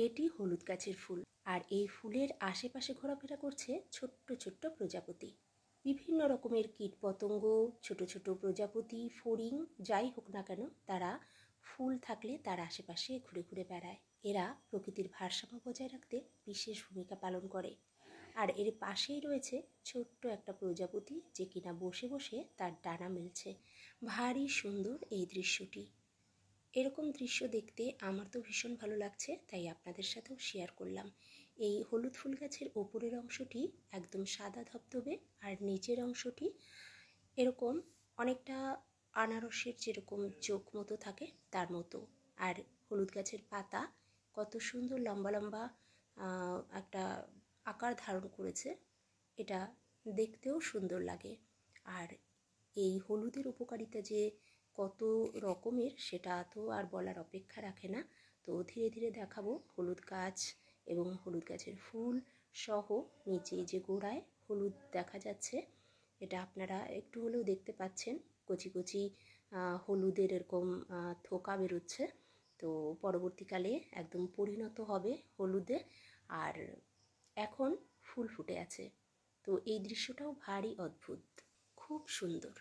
এটি হলুদ গাছের ফুল। আর এই ফুলের আশেপাশে ঘোরাফেরা করছে ছোট্ট ছোট্ট প্রজাপতি। বিভিন্ন রকমের কীট পতঙ্গ ছোট ছোট প্রজাপতি, ফড়িং, যাই হোক না কেন, তারা ফুল থাকলে তার আশেপাশে ঘুরে ঘুরে বেড়ায়। এরা প্রকৃতির ভারসাম্য বজায় রাখতে বিশেষ ভূমিকা পালন করে। আর এর পাশেই রয়েছে ছোট্ট একটা প্রজাপতি যে কিনা বসে বসে তার ডানা মেলছে। ভারী সুন্দর এই দৃশ্যটি। এরকম দৃশ্য দেখতে আমার তো ভীষণ ভালো লাগছে, তাই আপনাদের সাথেও শেয়ার করলাম। এই হলুদ ফুল গাছের ওপরের অংশটি একদম সাদা ধবধবে আর নিচের অংশটি এরকম অনেকটা আনারসের যেরকম চোখ মতো থাকে তার মতো। আর হলুদ গাছের পাতা কত সুন্দর লম্বা লম্বা একটা আকার ধারণ করেছে, এটা দেখতেও সুন্দর লাগে। আর এই হলুদের উপকারিতা যে কত রকমের সেটা তো আর বলার অপেক্ষা রাখে না। তো ধীরে ধীরে দেখাবো হলুদ গাছ এবং হলুদ গাছের ফুল সহ নিচে যে গোড়ায় হলুদ দেখা যাচ্ছে, এটা আপনারা একটু হলেও দেখতে পাচ্ছেন। কচি কচি হলুদের এরকম থোকা বেরোচ্ছে। তো পরবর্তীকালে একদম পরিণত হবে হলুদে। আর এখন ফুল ফুটে আছে। তো এই দৃশ্যটাও ভারী অদ্ভুত। খুব সুন্দর।